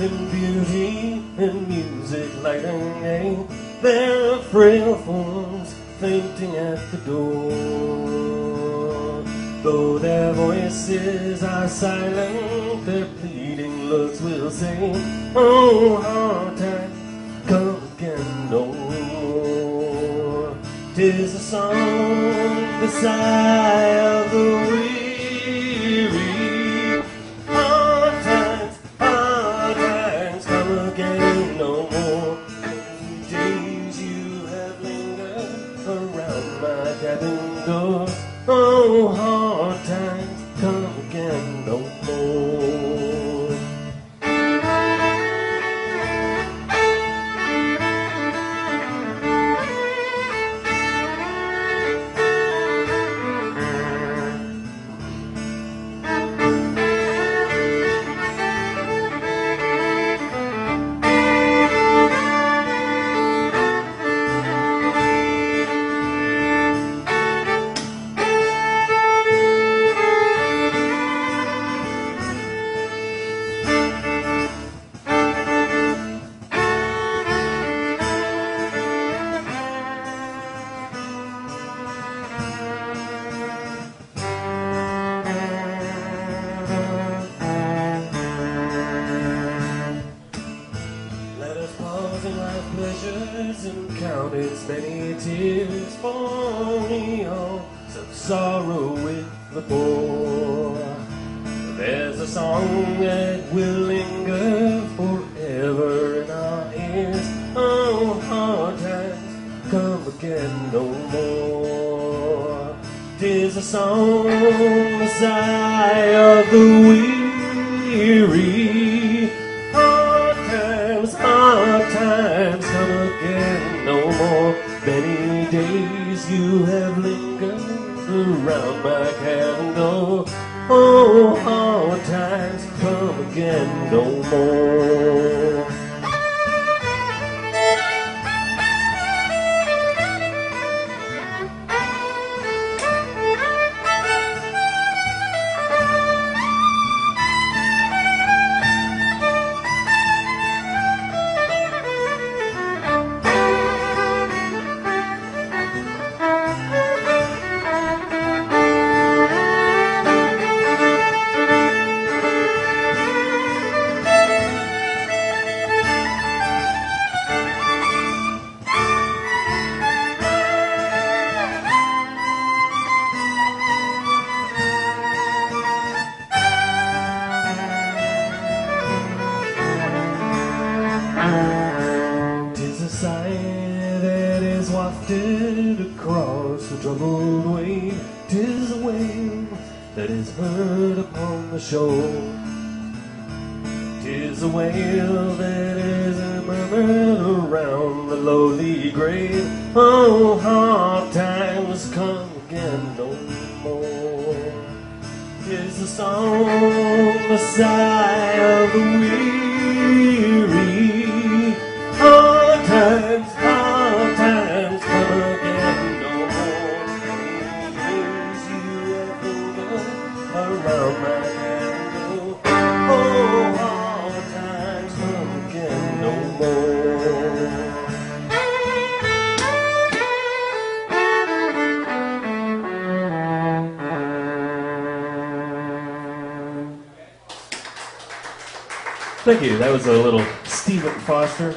and beauty and music lightning. There are frail forms fainting at the door. Though their voices are silent, their pleading looks will say, Oh, hard time, come again no more. Tis a song beside. Around my cabin door. Oh, hard times come again no more. Pleasures and count its many tears for eons of oh, sorrow with the poor. There's a song that will linger forever in our ears. Oh, hard times come again no more. Tis a song, the sigh of the weary. You have lingered around my cabin door. Oh, hard times come again no more. Is wafted across the troubled wave. Tis a wave that is heard upon the shore. Tis a wail that is murmured around the lowly grave. Oh, hard times come again no more. Tis a song, the sigh of the weary. Thank you. That was a little Stephen Foster.